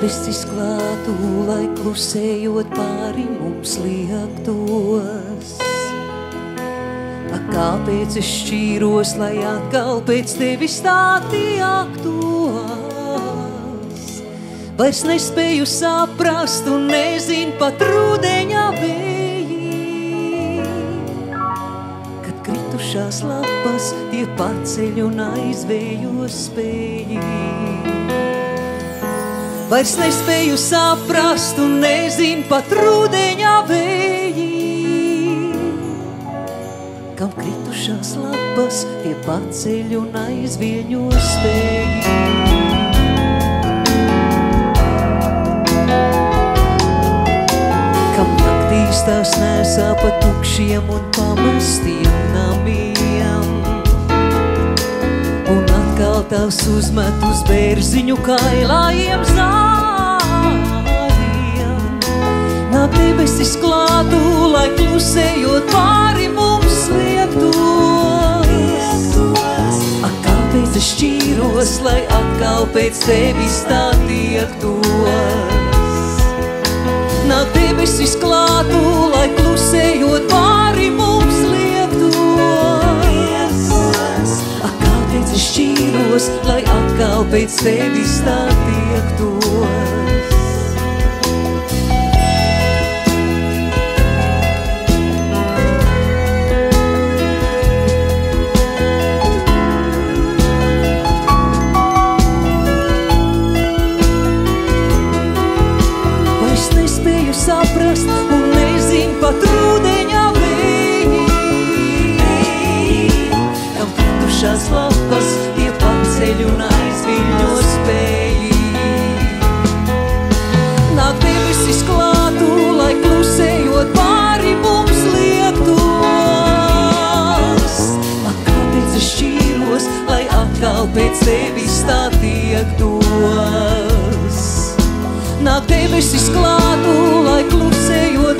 debesis klātu, lai klusējot pāri mums liektos. Ak, kāpēc es šķīros, lai atkal pēc tevis stāti aktos? Vairs nespēju saprast un nezinu pat rudeņa vēji. Kad kritušās lapas tie paceļ un aizvējo spēji. Vairs nespēju saprast un nezinu pat rudeņa vēji. Kam kritušās lapas tie paceļ un aizvieņo spēji. Kam naktīs tās nesā pa tukšiem un pamestiem namiem. Tās uzmet uz bērziņu kailājiem zāriem. Nāk debesis klātu, lai klusējot pāri mums liektos. Ak, kāpēc es šķīros, lai atkal pēc tevis tā tiektos? Nāk debesis klātu, pēc tevis tā tiektos? Vairs nespēju saprast un nezinu pat rudeņa vēji. Kam kritušās lapas gaismos, lai atkal pēc tevis tā tiek dos. Nāk debesis klātu, lai klusējot